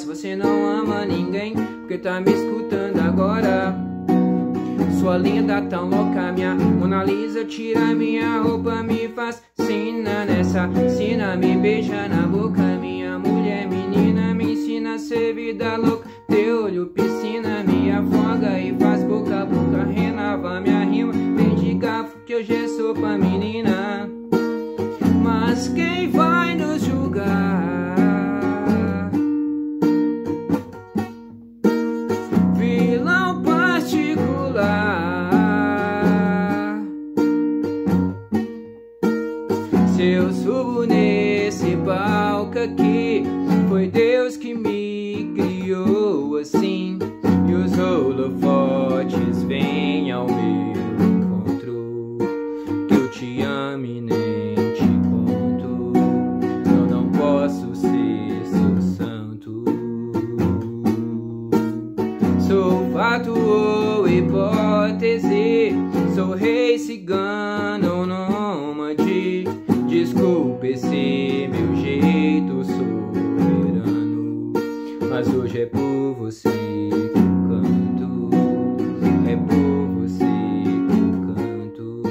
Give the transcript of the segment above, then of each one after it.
Se você não ama ninguém, porque tá me escutando agora. Sua linda tão louca, minha Mona Lisa Tira minha roupa, me fascina Nessa cena, me beija na boca Minha mulher menina, me ensina a ser vida louca Teu olho piscina, me afoga E faz boca a boca, renova minha rima Vem de garfo que hoje é sopa menina Mas quem vai nos julgar? Se eu subo nesse palco aqui, foi Deus que me criou assim. E os holofotes vêm ao meu encontro. Que eu te amo e nem te conto. Eu não posso ser seu santo. Sou fato ou hipótese, sou rei cigano. Desculpe esse meu jeito soberano, mas hoje é por você que eu canto, é por você que eu canto.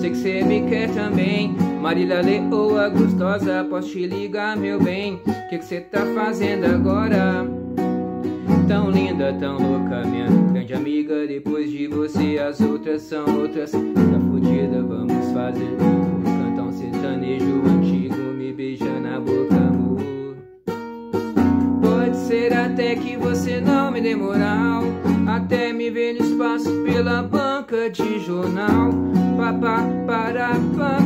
Sei que cê me quer também, Marília Leoa gostosa, posso te ligar, meu bem? O que cê tá fazendo agora? Tão linda, tão louca, minha grande amiga. Depois de você, as outras são outras. Vamos fazer cantar um sertanejo antigo, me beijar na boca, amor. Pode ser até que você não me dê moral. Até me ver no espaço pela banca de jornal. Papá, para, papá,